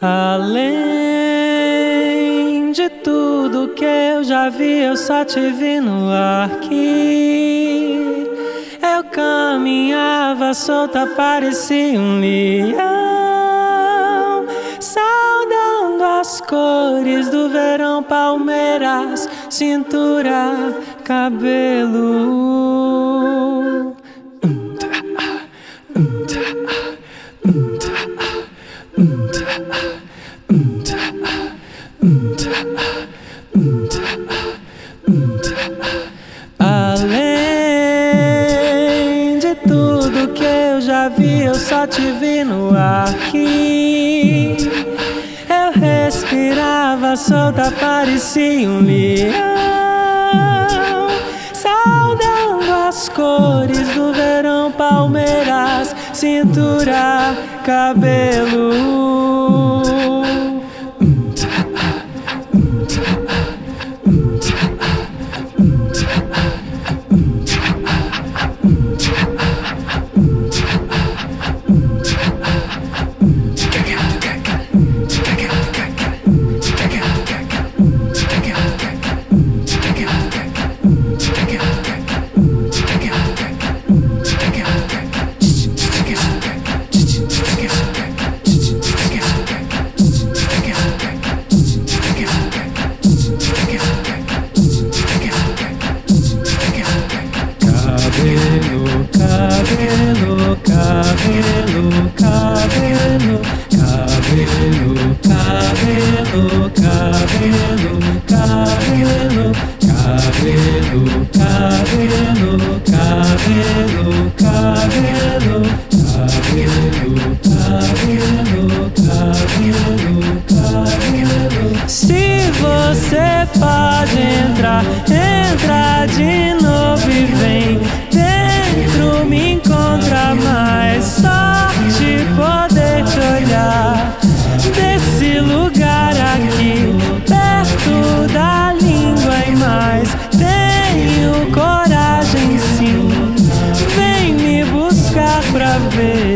Hallelujah. De tudo que eu já vi, eu só te vi no ar que eu caminhava solta, parecia um leão, saudando as cores do verão, palmeiras, cintura, cabelo. Além de tudo que eu já vi, eu só te vi no ar que eu respirava solta, parecia um leão, saudando as cores do verão, palmeiras, cintura. Cabelo, cabelo, cabelo, cabelo, cabelo, cabelo, cabelo, cabelo, cabelo, cabelo, cabelo. Se você pode entrar, entra de novo. love me.